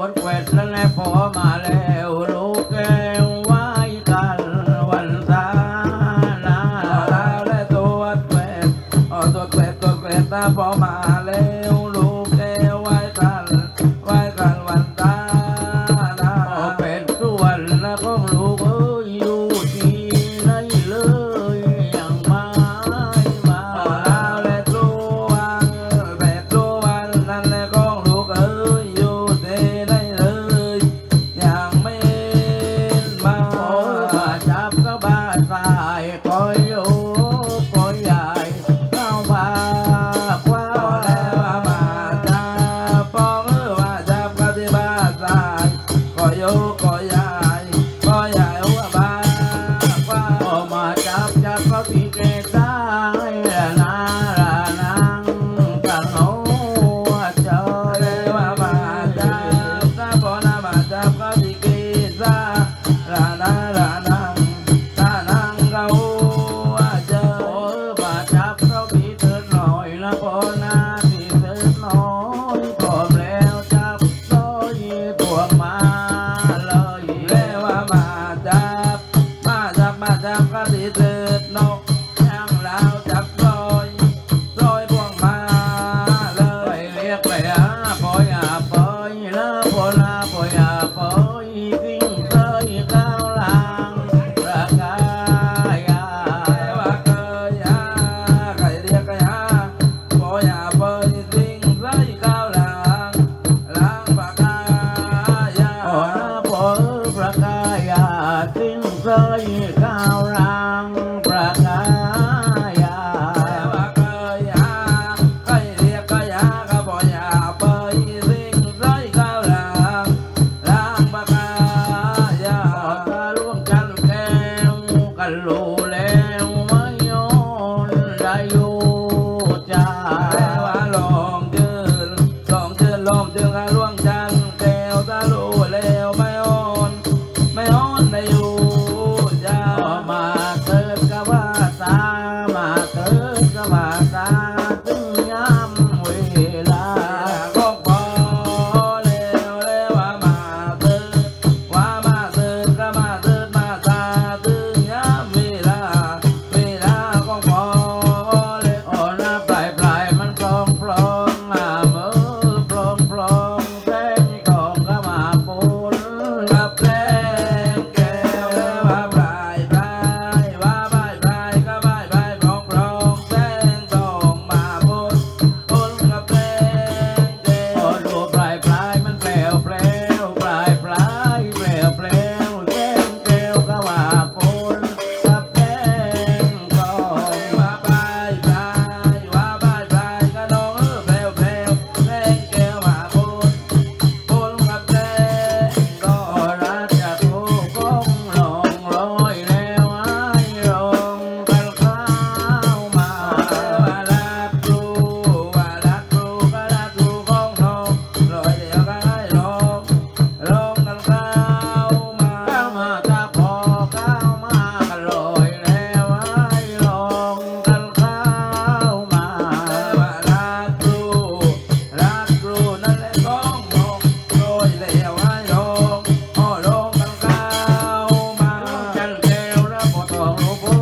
ஒரு question for não vou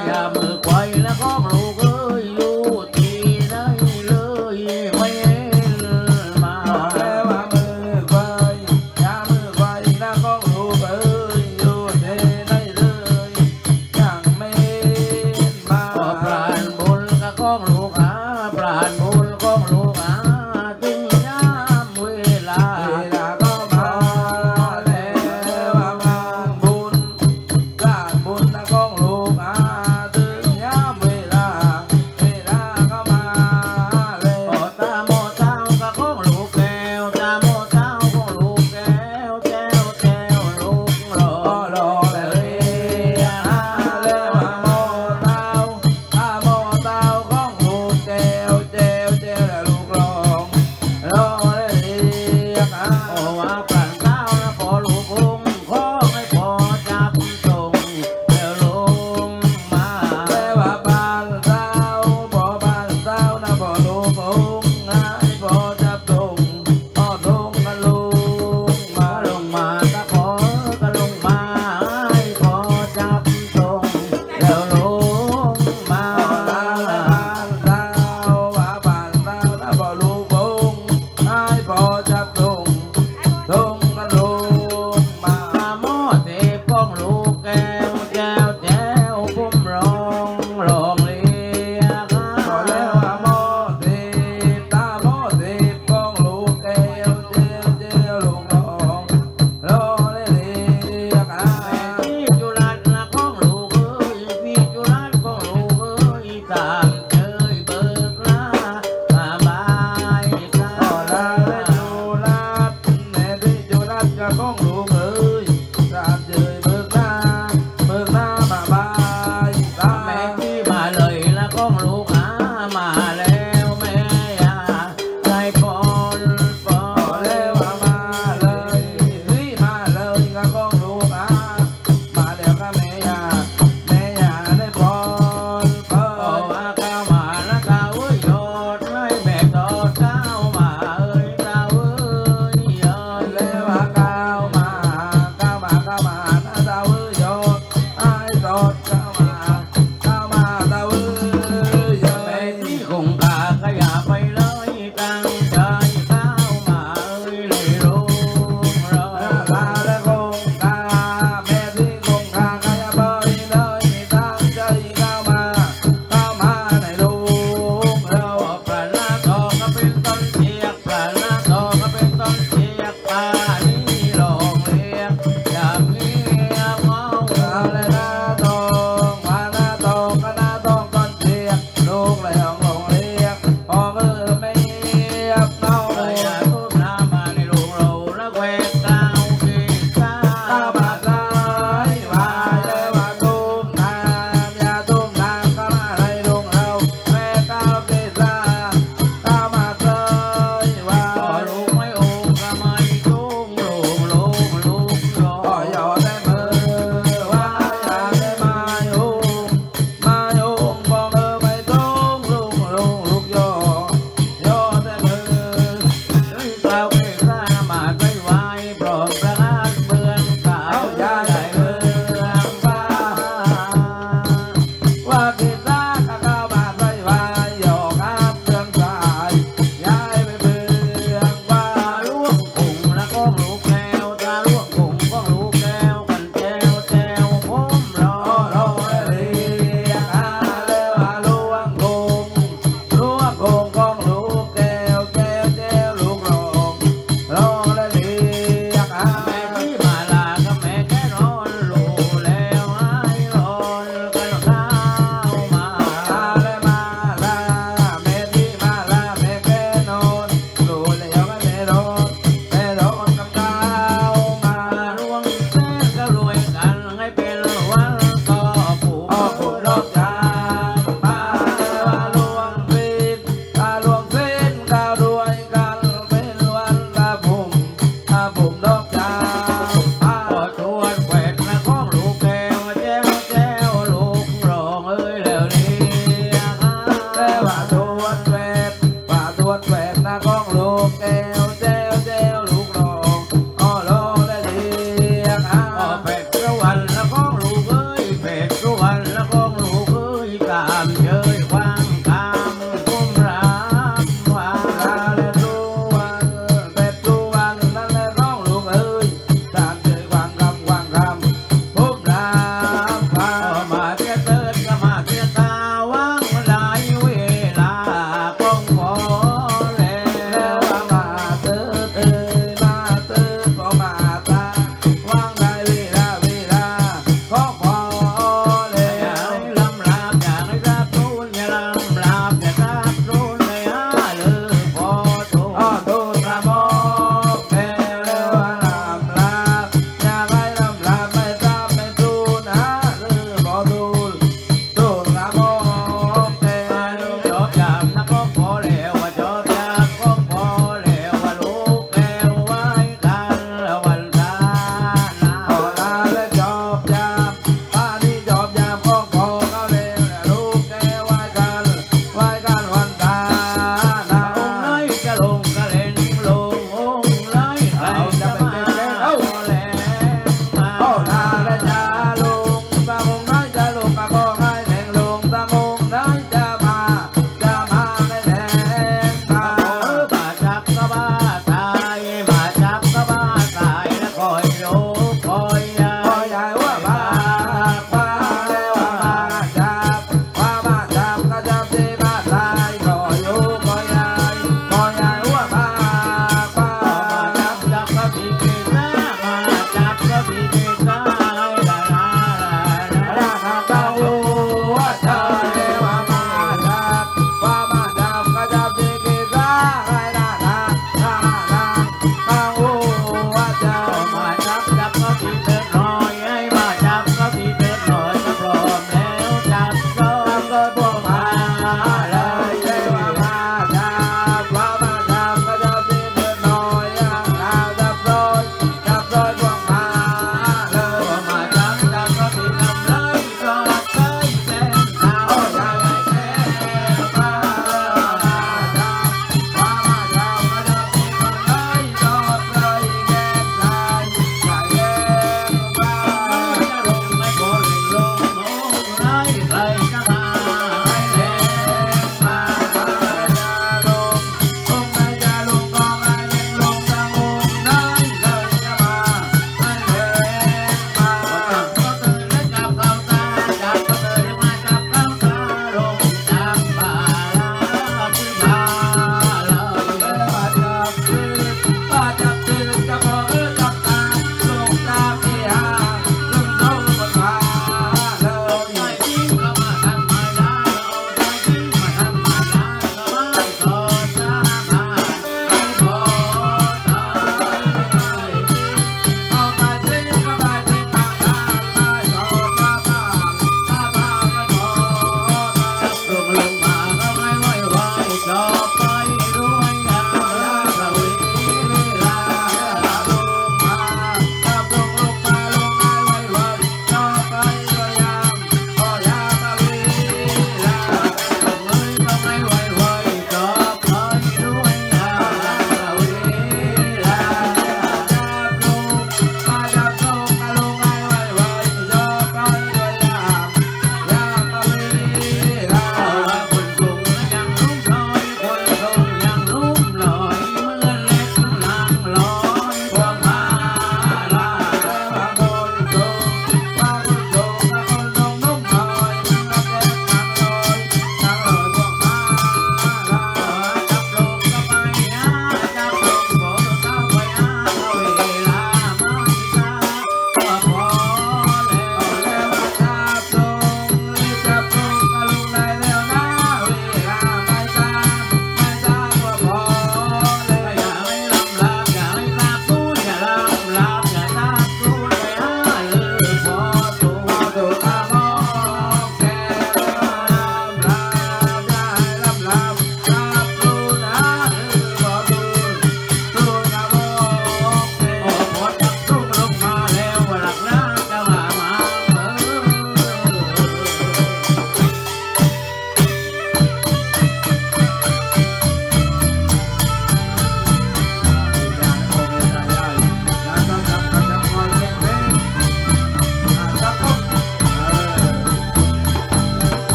Ayama.